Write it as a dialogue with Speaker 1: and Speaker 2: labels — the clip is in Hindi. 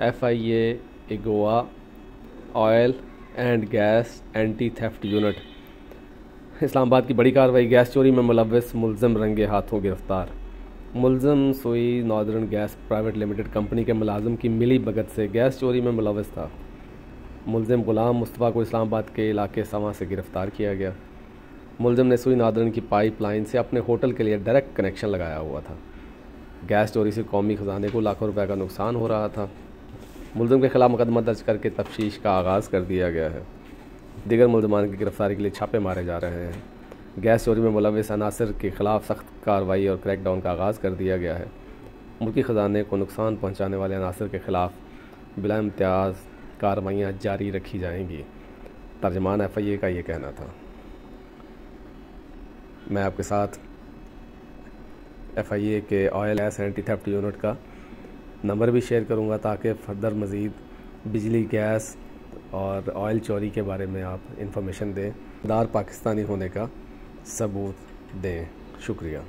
Speaker 1: F I A oil and gas anti theft unit Islamabad की बड़ी कार्रवाई, गैस चोरी में मुलविस मुलजम रंगे हाथों गिरफ़्तार। मुलजम Sui northern gas private limited company के मुलाजम की मिली भगत से गैस चोरी में मुलविस था। मुलजिम गुलाम मुस्तफ़ा को इस्लामाबाद के इलाके सवा से गिरफ़्तार किया गया। मुलजिम ने सुई नादरन की पाइप लाइन से अपने होटल के लिए डायरेक्ट कनेक्शन लगाया हुआ था। गैस चोरी से कौमी ख़जाने को लाखों रुपए का नुकसान हो रहा था। मुलजिम के खिलाफ मुकदमा दर्ज करके तफ्तीश का आगाज़ कर दिया गया है। दिगर मुलजमान की गिरफ्तारी के लिए छापे मारे जा रहे हैं। गैस चोरी में मुलविस अनासर के ख़िलाफ़ सख्त कार्रवाई और क्रैकडाउन का आगाज़ कर दिया गया है। मुल्की ख़जाने को नुकसान पहुँचाने वाले अनासर के ख़िलाफ़ बिला इम्तियाज़ कार्रवाइयाँ जारी रखी जाएँगी। तर्जमान एफ़ आई ए का ये कहना था। मैं आपके साथ एफ़ आई ए के oil S anti theft unit का नंबर भी शेयर करूँगा ताकि फर्दर मज़ीद बिजली, गैस और ऑयल चोरी के बारे में आप इंफॉर्मेशन दें। दार पाकिस्तानी होने का सबूत दें। शुक्रिया।